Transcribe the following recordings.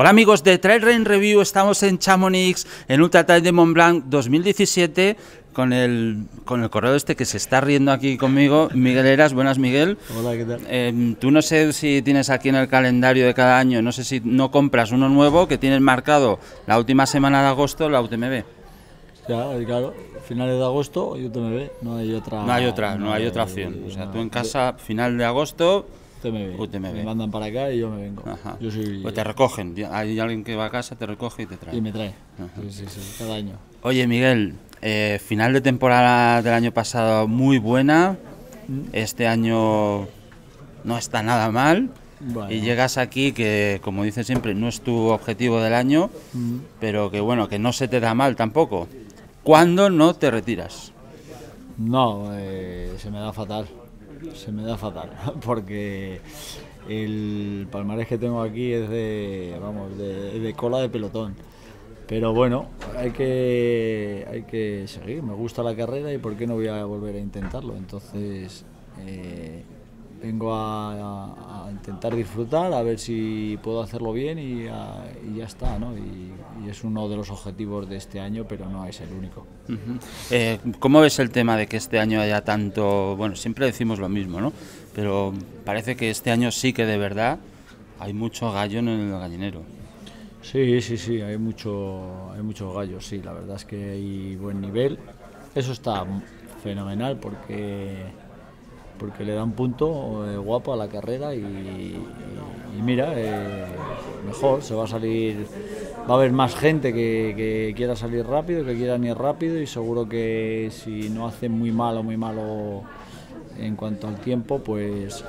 Hola amigos de Trail Rain Review, estamos en Chamonix, en Ultra Trail de Mont Blanc 2017, con el, con el correo este que se está riendo aquí conmigo, Miguel Eras. Buenas Miguel. Hola, ¿qué tal? Eh, tú no sé si tienes aquí en el calendario de cada año, no sé si no compras uno nuevo que tienes marcado la última semana de agosto, la UTMB. Ya, claro, finales de agosto y UTMB, no hay otra. No hay otra, no, hay otra opción. O sea, tú en casa, final de agosto, Me mandan para acá y yo me vengo. Ajá. Yo soy. Pues te recogen, hay alguien que va a casa, te recoge y te trae. y me trae. Sí, sí, sí, cada año. Oye, Miguel, eh, final de temporada del año pasado muy buena. Este año no está nada mal. Bueno. Y llegas aquí que, como dices siempre, no es tu objetivo del año, Mm. pero que bueno, que no se te da mal tampoco. ¿Cuándo no te retiras? No, eh, se me da fatal. Se me da fatal. Porque el palmarés que tengo aquí es de, vamos, de, cola de pelotón. Pero bueno, hay que, hay que seguir. Me gusta la carrera y por qué no voy a volver a intentarlo. Entonces, eh, vengo a, a- intentar disfrutar, a ver si puedo hacerlo bien y, a- y ya está, ¿no? Y, y es uno de los objetivos de este año, pero no es el único. Eh, ¿Cómo ves el tema de que este año haya tanto, bueno, siempre decimos lo mismo, ¿no? Pero parece que este año sí que de verdad hay mucho gallo en el gallinero. Sí, sí, sí, hay mucho, hay muchos gallos, sí, la verdad es que hay buen nivel. Eso está fenomenal porque, porque le da un punto eh, guapo a la carrera y, mira, eh, mejor, se va a salir, va a haber más gente que, que quiera salir rápido, que quiera ir rápido y seguro que si no hace muy malo, muy malo en cuanto al tiempo, pues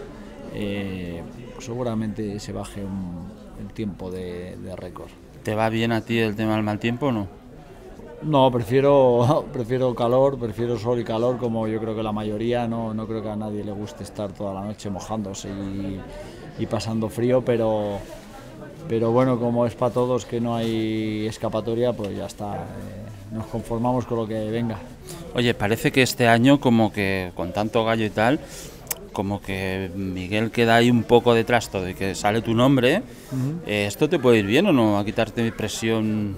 eh, seguramente se baje un- el tiempo de, de récord. ¿Te va bien a ti el tema del mal tiempo o no? No, prefiero, prefiero calor, prefiero sol y calor, como yo creo que la mayoría, no, no creo que a nadie le guste estar toda la noche mojándose y, y pasando frío, pero, pero bueno, como es para todos que no hay escapatoria, pues ya está, eh, nos conformamos con lo que venga. Oye, parece que este año como que con tanto gallo y tal, como que Miguel queda ahí un poco detrás todo y que sale tu nombre. Eh, ¿Esto te puede ir bien o no? A quitarte presión.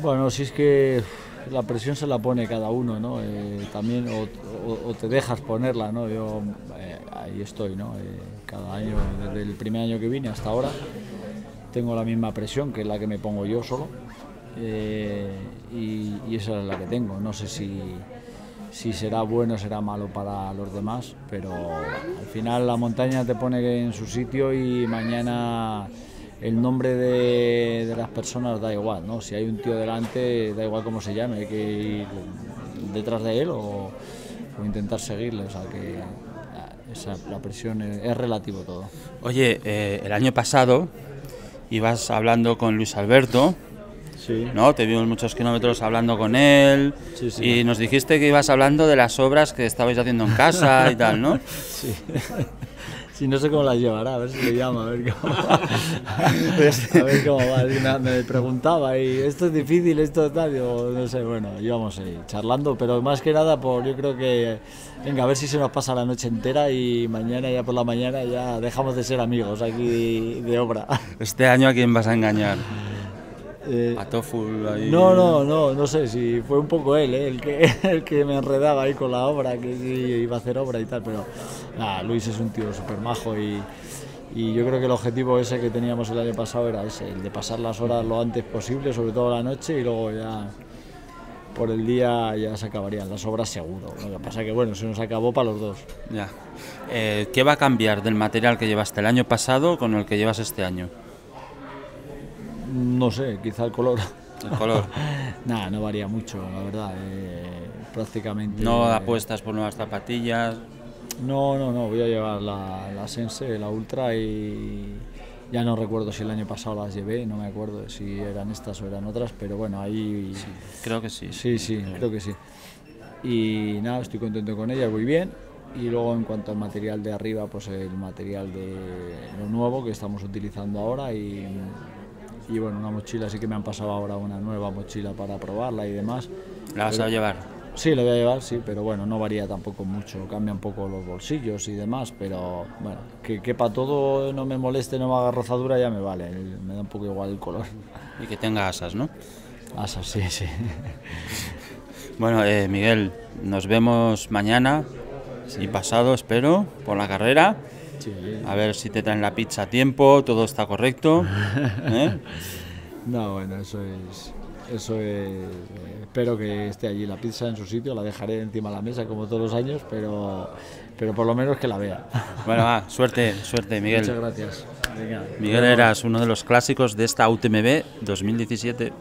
Bueno, si es que la presión se la pone cada uno, ¿no? Eh, también o, te dejas ponerla, ¿no? Yo eh, ahí estoy, ¿no? Eh, cada año, desde el primer año que vine hasta ahora, tengo la misma presión que la que me pongo yo solo y, y esa es la que tengo. No sé si, si será bueno o será malo para los demás, pero al final la montaña te pone en su sitio y mañana el nombre de, de las personas da igual, ¿no? Si hay un tío delante, da igual cómo se llame, hay que ir detrás de él o, o intentar seguirle, o sea que la- esa, la presión es, es relativo todo. Oye, eh, el año pasado ibas hablando con Luis Alberto, Sí. ¿no? Te vimos muchos kilómetros hablando con él Sí, sí. y nos dijiste que ibas hablando de las obras que estabais haciendo en casa y tal, ¿no? Sí. Sí, no sé cómo las llevará, a ver si le llama, a ver cómo va. A ver cómo va. Me, preguntaba, y esto es difícil, esto tal, digo, no sé, bueno, íbamos ahí charlando, pero más que nada por, yo creo que, venga, a ver si se nos pasa la noche entera y mañana, ya por la mañana, ya dejamos de ser amigos aquí de, de obra. Este año a quién vas a engañar? Eh, A ahí. no, no, no, no sé si fue un poco él ¿eh? el, que, el que me enredaba ahí con la obra, que iba a hacer obra y tal, pero nada, Luis es un tío súper majo y, y yo creo que el objetivo ese que teníamos el año pasado era ese, el de pasar las horas lo antes posible, sobre todo la noche y luego ya por el día ya se acabarían las obras seguro. Lo que pasa que bueno, se nos acabó para los dos. Ya. Eh, ¿Qué va a cambiar del material que llevaste el año pasado con el que llevas este año? No sé, quizá el color. El color. Nada, no varía mucho, la verdad. eh, prácticamente. No eh, apuestas por nuevas zapatillas. No, no, no, voy a llevar la, la Sense, la Ultra y ya no recuerdo si el año pasado las llevé, no me acuerdo si eran estas o eran otras, pero bueno, ahí Creo que sí. sí, sí, creo que sí. Y nada, estoy contento con ella, muy bien. Y luego en cuanto al material de arriba, pues el material de lo nuevo que estamos utilizando ahora y, y bueno, una mochila, sí que me han pasado ahora una nueva mochila para probarla y demás. ¿La vas a Pero- llevar? Sí, le voy a llevar, sí, pero bueno, no varía tampoco mucho, cambia un poco los bolsillos y demás, pero bueno, que, que para todo no me moleste, no me haga rozadura, ya me vale, me da un poco igual el color. Y que tenga asas, ¿no? Asas, sí, sí. Bueno, eh, Miguel, nos vemos mañana y pasado, espero, por la carrera. Sí. A ver si te traen la pizza a tiempo, todo está correcto. ¿eh? No, bueno, eso es. Eso es. espero que esté allí la pizza en su sitio, la dejaré encima de la mesa como todos los años, pero, pero por lo menos que la vea. Bueno, va, suerte, suerte, Muchas Miguel. gracias. Venga, Miguel eras uno de los clásicos de esta UTMB 2017.